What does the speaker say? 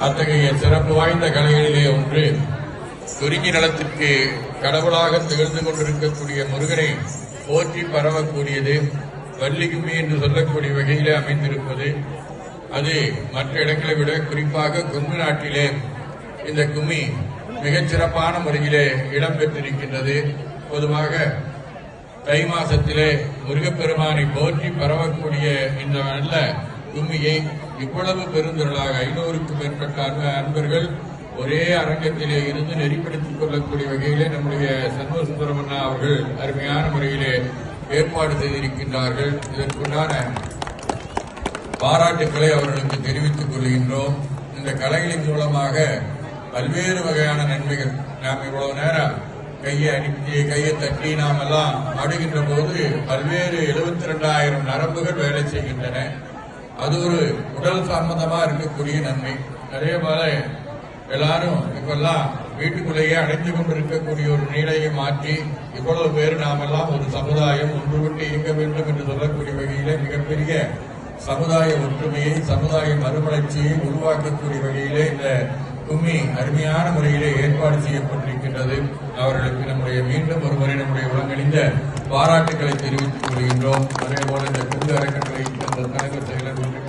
அத்தகைய சிறப்பு வாய்ந்த கலைகளிலே ஒன்று துருக்கி நலத்திற்கு கடவுளாக திகழ்ந்து கொண்டிருக்கக்கூடிய முருகனை போற்றி பரவக்கூடியது வள்ளி கும்மி என்று சொல்லக்கூடிய வகையிலே அமைந்திருப்பது. அது மற்ற இடங்களை விட குறிப்பாக கொங்கு நாட்டிலே இந்த கும்மி மிகச் சிறப்பான முறையிலே இடம்பெற்றிருக்கின்றது பொதுவாக தை மாசத்திலே முருகப்பெருமானை போற்றி பரவக்கூடிய இந்த நல்ல கும்மியை இவ்வளவு பெருந்திரளாக ஐநூறுக்கும் மேற்பட்ட அன்பர்கள் ஒரே அரங்கத்திலே இருந்து நெறிப்படுத்திக் கொள்ளக்கூடிய வகையிலே நம்முடைய சண்முக சுந்தரமண்ணா அவர்கள் அருமையான முறையிலே ஏற்பாடு செய்திருக்கின்றார்கள். இதற்குண்டான பாராட்டுக்களை அவர்களுக்கு தெரிவித்துக் கொள்கின்றோம். இந்த கலைகளின் மூலமாக பல்வேறு வகையான நன்மைகள் நாம் இவ்வளவு நேரம் கையை அனுப்பி கையை தட்டி நாம் எல்லாம் ஆடுகின்ற போது பல்வேறு எழுபத்தி இரண்டாயிரம் நரம்புகள் வேலை செய்கின்றன. அது ஒரு உடல் சம்பந்தமா இருக்கக்கூடிய நன்மை. அதே போல எல்லாரும் இப்பெல்லாம் வீட்டுக்குள்ளேயே அடைந்து கொண்டிருக்கக்கூடிய ஒரு நிலையை மாற்றி இவ்வளவு பேர் நாமெல்லாம் ஒரு சமுதாயம் ஒன்றுபட்டு இயங்க வேண்டும் என்று சொல்லக்கூடிய வகையிலே மிகப்பெரிய சமுதாய ஒற்றுமையை சமுதாய மறுமலர்ச்சியை உருவாக்கக்கூடிய வகையிலே இந்த கும்மி அருமையான முறையிலே ஏற்பாடு செய்யப்பட்டிருக்கின்றது. அவர்களுக்கு மீண்டும் ஒருமுறை நம்முடைய உலகணிந்த பாராட்டுகளை தெரிவித்துக் கொள்கின்றோம். அதே போல இந்த குண்டு அறக்கட்டளை தலைவர் செயலர்